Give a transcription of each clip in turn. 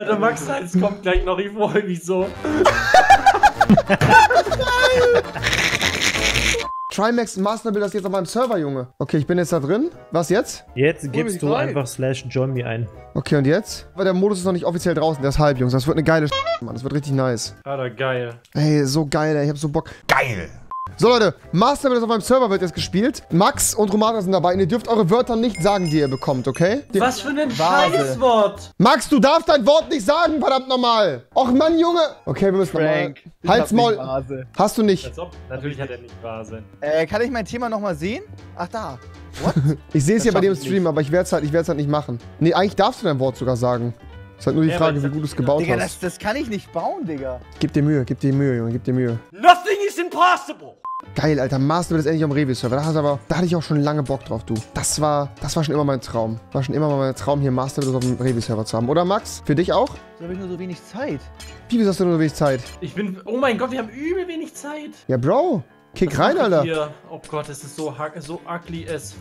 Der Max Heinz kommt gleich noch, ich freue mich so. Trimax Masterbuild das jetzt auf meinem Server, Junge. Okay, ich bin jetzt da drin. Was jetzt? Jetzt gibst du rein. einfach slash join me ein. Okay, und jetzt? Weil der Modus ist noch nicht offiziell draußen. Der ist halb, Jungs. Das wird eine geile Mann. Das wird richtig nice. Alter, geil. Ey, so geil, ey. Ich hab so Bock. Geil. So, Leute. Masterbuild auf meinem Server wird jetzt gespielt. Max und Romana sind dabei. Und ihr dürft eure Wörter nicht sagen, die ihr bekommt, okay? Die Was für ein Vase. Scheißwort. Max, du darfst dein Wort nicht sagen, verdammt nochmal. Och, Mann, Junge. Okay, wir müssen nochmal. Frank. ich Halt's Maul. Vase. Hast du nicht. Als ob. Natürlich hat er nicht Wahnsinn. Äh, kann ich mein Thema nochmal sehen? Ach, da. What? Ich sehe es ja bei ich Stream, nicht. aber ich werde es halt, ich halt nicht machen. Nee, eigentlich darfst du dein Wort sogar sagen. Ist halt nur die Ja, Frage, wie gut du es gebaut Digga, hast. das, das kann ich nicht bauen, Digga. Gib dir Mühe, gib dir Mühe, Junge, gib dir Mühe. Nothing is impossible. Geil, Alter, Master wird es endlich am Revi-Server. Da, hast du aber- da hatte ich auch schon lange Bock drauf, du. Das war, das war schon immer mein Traum. War schon immer mal mein Traum, hier Master auf dem Revi-Server zu haben. Oder Max? Für dich auch? So habe ich nur so wenig Zeit. Wie, wieso hast du nur so wenig Zeit? Ich bin. Oh mein Gott, wir haben übel wenig Zeit. Ja, Bro. Kick rein, Alter. Hier? Oh Gott, es ist so, so ugly as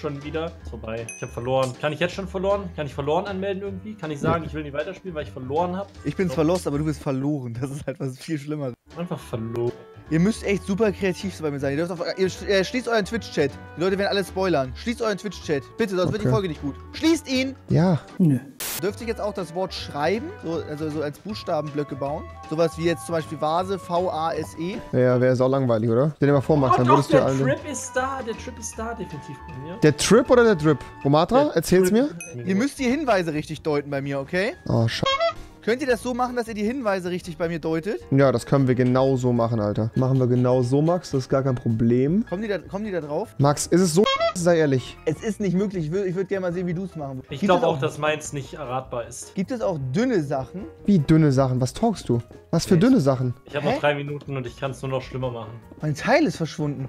schon wieder. Ist vorbei. Ich habe verloren. Kann ich jetzt schon verloren? Kann ich verloren anmelden irgendwie? Kann ich sagen, ich will nicht weiterspielen, weil ich verloren habe? Ich bin zwar lost, aber du bist verloren. Das ist halt was viel Schlimmeres. Einfach verloren. Ihr müsst echt super kreativ bei mir sein. Ihr, dürft auf, ihr äh, schließt euren Twitch-Chat. Die Leute werden alle spoilern. Schließt euren Twitch-Chat. Bitte, sonst wird die Okay. Folge nicht gut. Schließt ihn! Ja. Dürft ihr jetzt auch das Wort schreiben, so, also so als Buchstabenblöcke bauen? Sowas wie jetzt zum Beispiel Vase, V-A-S-E. Ja, wäre auch langweilig, oder? Stell dir mal vor, Max, Oh dann doch, würdest du ja der alle... Trip ist da. Der Trip ist da definitiv bei mir. Der Trip oder der Drip? Romatra, erzähl's mir. Ihr müsst die Hinweise richtig deuten bei mir, okay? Oh, scheiße. Könnt ihr das so machen, dass ihr die Hinweise richtig bei mir deutet? Ja, das können wir genau so machen, Alter. Machen wir genau so, Max. Das ist gar kein Problem. Kommen die da, kommen die da drauf? Max, ist es so? Sei ehrlich. Es ist nicht möglich. Ich würde würd gerne mal sehen, wie du es machen würdest. Ich glaube es auch, dass meins nicht erratbar ist. Gibt es auch dünne Sachen? Wie dünne Sachen? Was talkst du? Was für Nee. dünne Sachen? Ich habe noch drei Minuten und ich kann es nur noch schlimmer machen. Mein Teil ist verschwunden.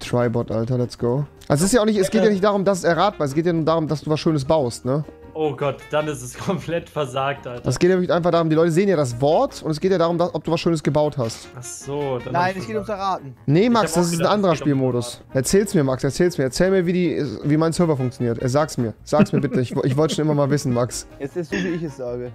Tribot, Alter, let's go. Also es ist ja auch nicht, es geht ja nicht darum, dass es erratbar ist. Es geht ja nur darum, dass du was Schönes baust, ne? Oh Gott, dann ist es komplett versagt, Alter. Es geht ja wirklich einfach darum, die Leute sehen ja das Wort und es geht ja darum, dass, ob du was Schönes gebaut hast. Ach so, dann Nein, ich es geht ums. Erraten. Nee, Max, das ist ein anderer um Spielmodus. Erzähl's mir, Max, erzähl's mir. Erzähl mir, wie, die, wie mein Server funktioniert. Er sag's mir. Sag's mir bitte. Ich, ich wollte schon immer mal wissen, Max. Jetzt ist so, wie ich es sage.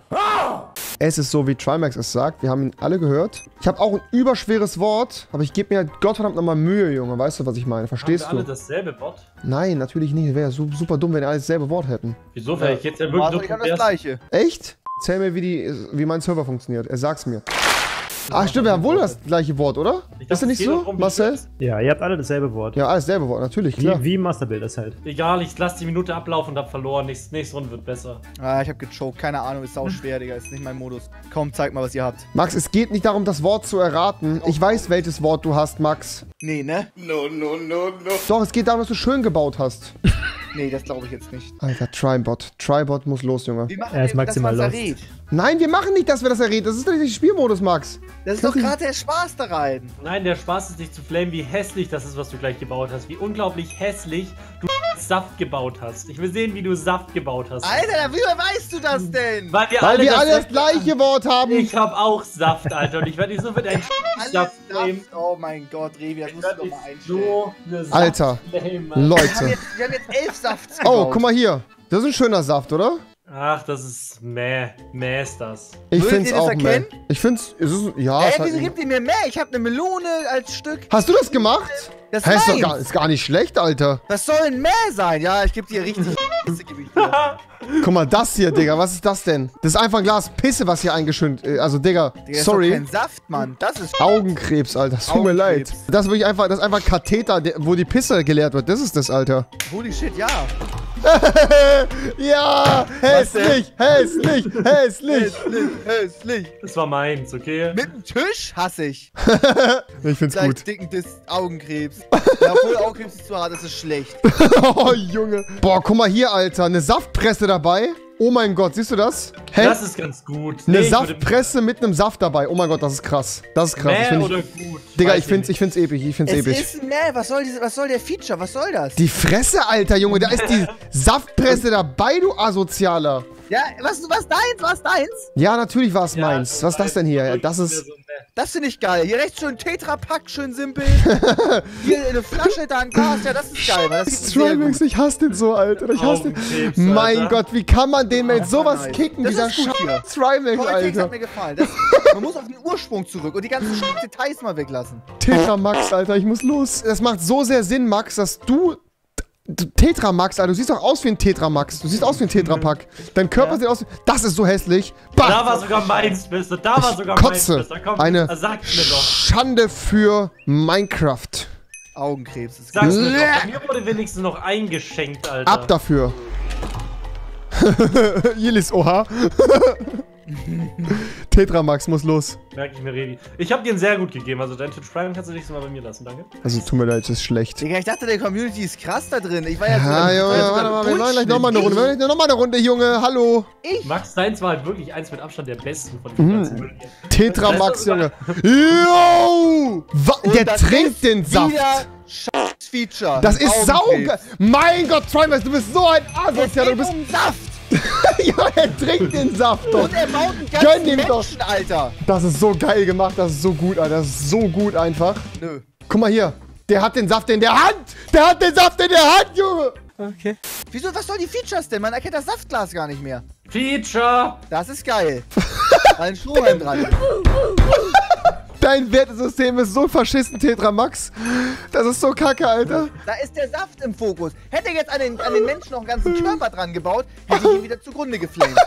Es ist so, wie Trimax es sagt. Wir haben ihn alle gehört. Ich habe auch ein überschweres Wort, aber ich gebe mir Gottverdammt nochmal Mühe, Junge. Weißt du, was ich meine? Verstehst Haben wir du? alle dasselbe Wort? Nein, natürlich nicht. Wäre su super dumm, wenn wir alle dasselbe Wort hätten. Wieso? Weil ich jetzt ja wirklich ich so habe das gleiche. Echt? Erzähl mir, wie, die, wie mein Server funktioniert. Er sag's mir. Ach, stimmt, wir haben wohl das gleiche Wort, oder? Dachte, Ist das nicht so, darum, Marcel? Ja, ihr habt alle dasselbe Wort. Ja, alles selbe Wort, natürlich, klar. Wie, wie Masterbuild das halt. Egal, ich lasse die Minute ablaufen und hab verloren. Nächste, nächste Runde wird besser. Ah, ich habe gechoked. Keine Ahnung, ist sau schwer, Digga. Ist nicht mein Modus. Komm, zeig mal, was ihr habt. Max, es geht nicht darum, das Wort zu erraten. Ich weiß, welches Wort du hast, Max. Nee, ne? Doch, es geht darum, dass du schön gebaut hast. Nee, das glaube ich jetzt nicht. Alter, Tribot. Tribot muss los, Junge. Wir machen Er ist eben, maximal errät. Nein, wir machen nicht, dass wir das erreden. Das ist doch nicht der Spielmodus, Max. Das ist doch gerade der Spaß da rein. Nein, der Spaß ist nicht zu flamen, wie hässlich das ist, was du gleich gebaut hast. Wie unglaublich hässlich du Saft gebaut hast. Ich will sehen, wie du Saft gebaut hast. Alter, wie weißt du das denn? Weil wir Weil alle, wir alle das gleiche Wort haben. Ich hab auch Saft, Alter. Und ich werde dich so für deinen Alles Saft Saft. flamen. Oh mein Gott, Revi, das Ich musst du doch mal einstellen. so eine Saft Alter. flamen, Mann. Wir haben, Leute. jetzt, wir haben jetzt elf Safts Oh, gebaut. guck mal hier. Das ist ein schöner Saft, oder? Ach, das ist meh. Meh ist das. Ich Würdet find's ihr das auch erkennen? mehr. Ich find's. Es ist, ja, hat, wieso gibt ihr mir mehr? Ich habe eine Melone als Stück. Hast du das gemacht? Das ist, doch gar, ist gar nicht schlecht, Alter. Was soll ein mehr sein? Ja, ich gebe dir richtig. Scheiße, geb ich dir. Guck mal, das hier, Digga. Was ist das denn? Das ist einfach ein Glas Pisse, was hier eingeschüttet. äh, Also, Digga, Digga, das Ist sorry. doch kein Saft, Mann. Das ist. Augenkrebs, Alter. Tut mir leid. Das ist wirklich einfach, das ist einfach ein Katheter, wo die Pisse geleert wird. Das ist das, Alter. Holy shit, ja. ja, hässlich, hässlich, hässlich. Hässlich, hässlich. Das war meins, okay? Mit dem Tisch hasse ich. Ich find's Gleich gut. dicken Dis Augenkrebs. Ja, obwohl Augenkrebs ist zu hart, das ist schlecht. Oh, Junge. Boah, guck mal hier, Alter. Eine Saftpresse dabei. Oh mein Gott, siehst du das? Hä? Das ist ganz gut. Eine Nee, Saftpresse mit einem Saft dabei. Oh mein Gott, das ist krass. Das ist krass. Find oder ich, gut? Digga, ich find's, ich find's episch. Ich find's Es episch. ist ein Mehr. Was soll, diese, was soll der Feature? Was soll das? Die Fresse, Alter, Junge. Da ist die Saftpresse dabei, du Asozialer. Ja, was, was deins? Was deins? Ja, natürlich war es Ja, meins. Was ist das denn hier? Das ist... Das finde ich geil. Hier rechts schön Tetra-Pack, schön simpel. Hier eine Flasche, da ein Glas. Ja, das ist geil. Das Trimax, ich hasse den so, Alter. Ich hasse den. Mein Alter. Gott, wie kann man den mit sowas nice. kicken, Das dieser ist gut hier. scheiß Trimax, Politics hat Alter. mir gefallen. Das, man muss auf den Ursprung zurück und die ganzen Details mal weglassen. Tetra Max, Alter, ich muss los. Das macht so sehr Sinn, Max, dass du. Du Tetra Max, Alter, du siehst doch aus wie ein Tetra Max. Du siehst aus wie ein Tetra Pack. Dein Körper Ja. sieht aus wie. Das ist so hässlich. Da Bah! war sogar meins, Beste. Da war Ich sogar kotze. meins, Beste. Komm, Eine sag mir doch. Schande für Minecraft. Augenkrebs. Ist Sag's mir doch. Bei mir wurde wenigstens noch eingeschenkt, Alter. Ab dafür. Jelis, oha. Tetra Max muss los. Merke ich mir Redi. Ich hab dir einen sehr gut gegeben, also dein Twitch Prime kannst du nächstes Mal bei mir lassen, danke. Also, tut mir leid, das ist schlecht. Digga, ich dachte, der Community ist krass da drin. Ich war ja Ja, ich war Junge, ja warte mal, wir machen gleich nochmal eine Runde. Wir machen gleich nochmal eine Runde, Junge. Hallo. Ich? Max, deins war halt wirklich eins mit Abstand der besten von den Mhm. ganzen Müll hier. Tetra Das Max, ist sogar- Junge. Yo! Der trinkt den Saft. Scheiß Feature. Das ist saugeil. Mein Gott, Trimax, du bist so ein Asozial. Du bist. um Saft. ja, er trinkt den Saft doch. Und er baut einen Gönn ganzen ihm doch. Menschen, Alter. Das ist so geil gemacht. Das ist so gut, Alter. Das ist so gut einfach. Nö. Guck mal hier. Der hat den Saft in der Hand. Der hat den Saft in der Hand, Junge. Okay. Wieso, was soll die Features denn? Man erkennt das Saftglas gar nicht mehr. Feature! Das ist geil. Weil ein Strohhalm dran ist. Dein Wertesystem ist so verschissen, Tetra Max. Das ist so kacke, Alter. Da ist der Saft im Fokus. Hätte er jetzt an den, an den Menschen noch einen ganzen Körper dran gebaut, hätte ich ihn wieder zugrunde geflamed.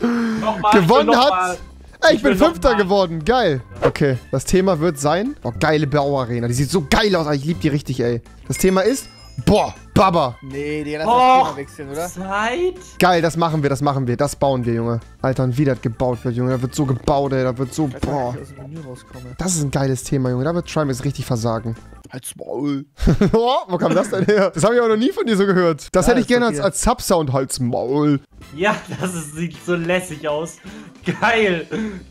Nochmal, Gewonnen hat. Ey, ich Ich bin Fünfter geworden. Geil. Okay, das Thema wird sein. Boah, geile Bauarena. Die sieht so geil aus. Alter. Ich liebe die richtig, ey. Das Thema ist. Boah, Baba. Nee, Digga, lass Och, das Thema wechseln, oder? Zeit? Geil, das machen wir, das machen wir. Das bauen wir, Junge. Alter, und wie das gebaut wird, Junge. Da wird so gebaut, ey. Da wird so. Gar Boah. ich aus dem Menü rauskomme. Das ist ein geiles Thema, Junge. Da wird Trimax richtig versagen. Halt's Maul. oh, wo kam das denn her? Das habe ich aber noch nie von dir so gehört. Das Ja, hätte ich gerne als, als Subsound. Halt's Maul. Ja, das ist, sieht so lässig aus. Geil.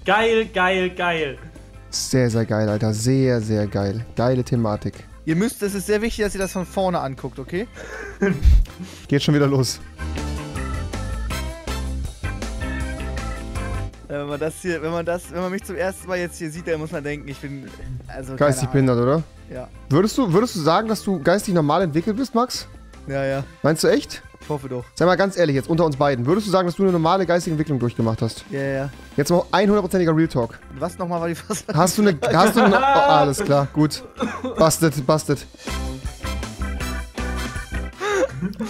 Geil, geil, geil. Sehr, sehr geil, Alter. Sehr, sehr geil. Geile Thematik. Ihr müsst, es ist sehr wichtig, dass ihr das von vorne anguckt, okay? Geht schon wieder los. Wenn man das hier, wenn man das, wenn man mich zum ersten Mal jetzt hier sieht, dann muss man denken, ich bin, also Geistig behindert, oder? Ja, Würdest du, würdest du sagen, dass du geistig normal entwickelt bist, Max? ja, ja. Meinst du echt? Ich hoffe doch. Sag mal ganz ehrlich, jetzt unter uns beiden. Würdest du sagen, dass du eine normale geistige Entwicklung durchgemacht hast? Ja, ja. Jetzt mal 100%iger Real Talk. Was nochmal war die Fassung? Hast du eine. Hast du eine. Oh, alles klar, gut. Busted, busted.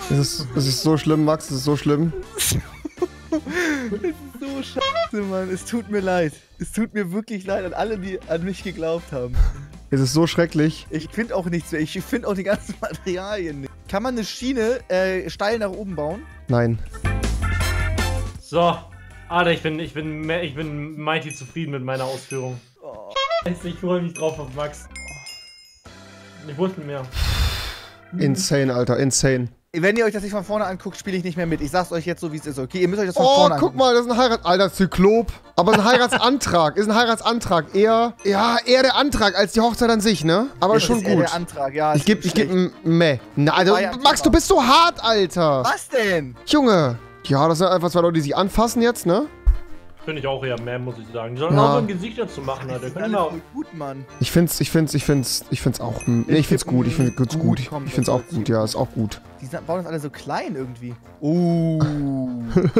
Es ist, es ist so schlimm, Max, es ist so schlimm. so scheiße, Mann. Es tut mir leid. Es tut mir wirklich leid an alle, die an mich geglaubt haben. Es ist so schrecklich. Ich finde auch nichts mehr. Ich finde auch die ganzen Materialien nicht. Kann man eine Schiene äh, steil nach oben bauen? Nein. So. Alter, ich bin, ich bin, ich bin mighty zufrieden mit meiner Ausführung. Oh. Ich freue mich drauf auf Max. Ich wusste mehr. Insane, Alter, insane. Wenn ihr euch das nicht von vorne anguckt, spiele ich nicht mehr mit. Ich sag's euch jetzt so, wie es ist, okay? Ihr müsst euch das von Oh, vorne guck angucken. mal, das ist ein Heirat. Alter, Zyklop. Aber ein Heiratsantrag. Ist ein Heiratsantrag. Eher. Ja, eher der Antrag als die Hochzeit an sich, ne? Aber Das schon ist eher gut. der Antrag, ja. Ich geb, ich geb ein Meh. Na, also, ja Max, du bist so hart, Alter. Was denn? Junge. Ja, das sind einfach zwei Leute, die sich anfassen jetzt, ne? Finde ich auch eher mehr, muss ich sagen. Die sollen Ja. auch ein Gesicht dazu machen, Das Alter. ist Können alles wir auch. gut, Mann. Ich find's, ich find's, ich find's, ich find's auch. Nee, ich find's gut, ich find's gut. Gut Ich, ich find's auch gut, ja, ist auch gut. Die bauen das alle so klein irgendwie. Oh.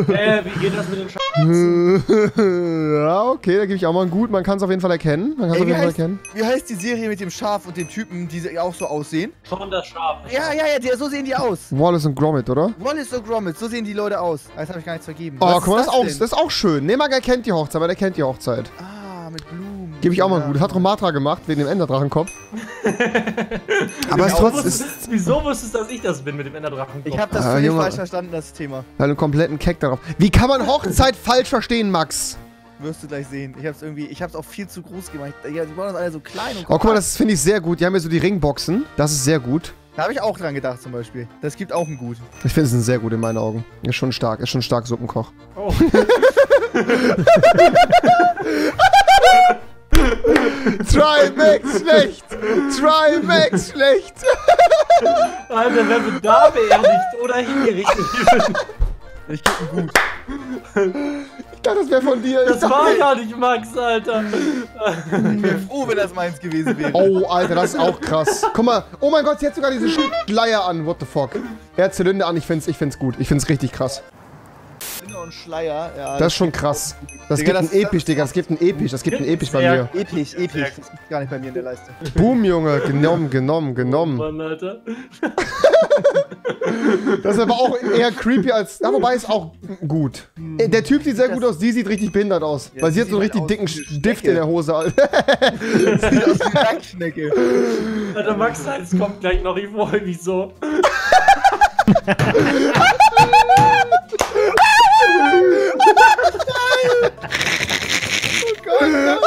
Äh, wie geht das mit den Sch ja, okay, da gebe ich auch mal ein gut. Man kann es auf jeden Fall erkennen. Man kann es auf wie jeden Fall heißt- erkennen. Wie heißt die Serie mit dem Schaf und den Typen, die auch so aussehen? Schon das Schaf. Ja, ja, ja, die, so sehen die aus. Wallace und Gromit, oder? Wallace und Gromit, so sehen die Leute aus. Ah, Jetzt habe ich gar nichts vergeben. Oh, Was guck mal, das, ist auch, das ist auch schön. Nemaga kennt die Hochzeit, aber der kennt die Hochzeit. Ah, mit Blumen. Gebe ich auch mal Ja. gut. Hat Romatra gemacht, wegen dem Enderdrachenkopf. aber es ist Wieso trotzdem, wusstest, wieso wusstest du, dass ich das bin mit dem Enderdrachen? Ich habe das Ah, völlig Junge. falsch verstanden, das Thema. weil einen kompletten Keck darauf. Wie kann man Hochzeit falsch verstehen, Max? Wirst du gleich sehen. Ich hab's irgendwie, ich hab's auch viel zu groß gemacht. Die bauen das alle so klein und Oh, guck mal, das finde ich sehr gut. Die haben ja so die Ringboxen. Das ist sehr gut. Da habe ich auch dran gedacht zum Beispiel. Das gibt auch ein Gut. Ich finde es ein sehr gut in meinen Augen. Ist schon stark, ist schon stark Suppenkoch. Oh. Try Max schlecht! Try Max schlecht! Alter, wer wird da beerdigt oder hingerichtet? Ich geb ein Gut. Ich dachte, das wäre von dir. Ich Das dachte, war gar nicht Max, Alter. Ich wäre froh, wenn das meins gewesen wäre. Oh, Alter, das ist auch krass. Guck mal. Oh mein Gott, sie hat sogar diese Schleier an. What the fuck? Er hat Zylinder an. Ich find's, ich find's gut. Ich find's richtig krass. Zylinder und Schleier. Ja, Das ist schon krass. Das Digga, gibt ein das- Episch, Digga. Das gibt ein Episch. Das gibt ein Episch bei mir. Episch, episch. Das gibt's gar nicht bei mir in der Leiste. Boom, Junge. Genommen, genommen, genommen. Mann, Alter. Das ist aber auch eher creepy als. Ja, wobei ist auch gut. Äh, Der Typ sieht sehr gut aus. Sie sieht richtig behindert aus. Ja, weil sie hat so einen richtig halt aus dicken Stift Schnecke. in der Hose, Alter. Sieht aus wie eine Nacktschnecke. Alter, Max, es kommt gleich noch. Ich wollte wieso. Oh, Junge.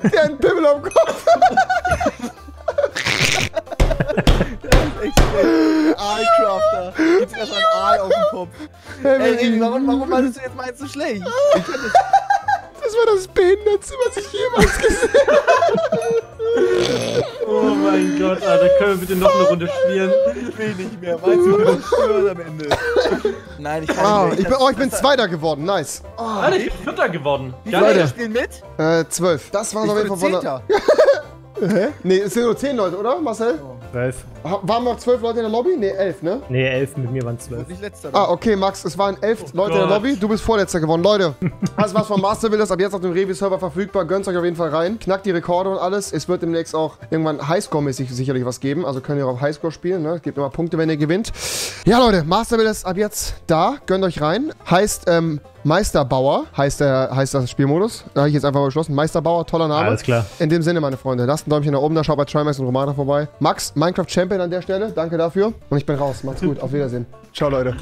Der hat einen Pimmel am Kopf. Das ist echt schlecht. Aalcrafter. Gibt's erst einen Aal auf dem Kopf. Ey, warum, warum fandest du jetzt meins so schlecht? Ich das Behindertste, was ich jemals gesehen habe. Oh mein Gott, Alter. Können wir bitte noch eine Runde spielen? ich will nicht mehr. Meinst du, du stört am Ende? Nein, ich kann Ah, nicht mehr. ich bin, oh, ich bin Zweiter geworden. Nice. Alter, ich bin Vierter geworden. Wie viele Leute. spielen mit? Äh, zwölf. Das war auf jeden Fall von der... Zehnter. Nee, es sind nur zehn Leute, oder, Marcel? 12. Ha- Waren noch zwölf Leute in der Lobby? Nee, elf, ne? Nee, 11 mit mir waren 12. Nicht letzter. Ah, okay, Max, es waren elf Leute in der Gott. Lobby. Du bist Vorletzter geworden. Leute, das war's von Master Builders. Ab jetzt auf dem Revi-Server verfügbar. Gönnt euch auf jeden Fall rein. Knackt die Rekorde und alles. Es wird demnächst auch irgendwann Highscore-mäßig sicherlich was geben. Also könnt ihr auf Highscore spielen. Ne? Gebt immer Punkte, wenn ihr gewinnt. Ja, Leute, Master Builders ab jetzt da. Gönnt euch rein. Heißt, ähm, Meisterbauer heißt, der, heißt das Spielmodus. Da habe ich jetzt einfach mal beschlossen. Meisterbauer, toller Name. Alles klar. In dem Sinne, meine Freunde, lasst ein Däumchen nach oben da, schaut bei Trimax und Romana vorbei. Max, Minecraft Champion an der Stelle, danke dafür. Und ich bin raus. Macht's gut, auf Wiedersehen. Ciao, Leute.